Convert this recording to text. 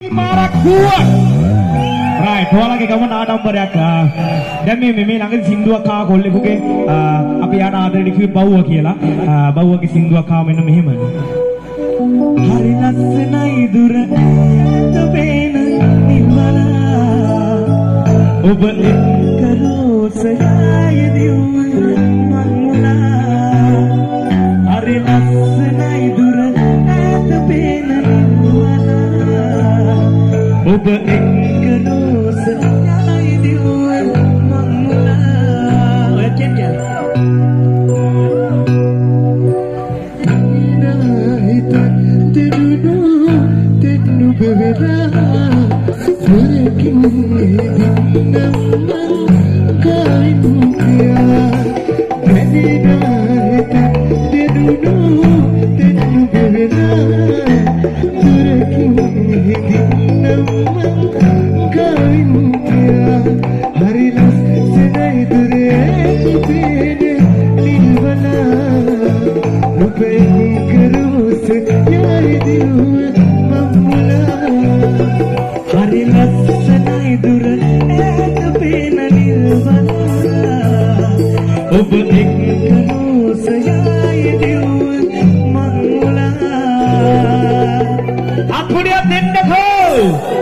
මාරක්කුව right ඔයාලගේ ගමන ආඩම්බරයක් දැන් මේ මේ ළඟදී සින්දුවක් ආ කොල්ලෙකුගේ අපි යාට ආදරෙට කිව්වේ බව්ව කියලා. බව්වගේ සින්දුවක් ආ මෙන්න මෙහෙම. හරි ලස්සනයි දුර ඈත පේන නිවන ඔබ එක්ක රෝසයයි දිව්ව මං මුලා හරි ලස්සනයි දුර ඈත පේන නිවන Babaeng karusa ay diwan magmula Inahitan tenuno tenu bebera Makin hidinam kain mutia Inahitan tenuno tenu bebera Makin hidinam හරි ලස්සනයි දුර ඈත පේන නිර්වන ඔබ එක්ක රෝසයයි දිව්ව මං මුලා අත්පුඩියක් Oh.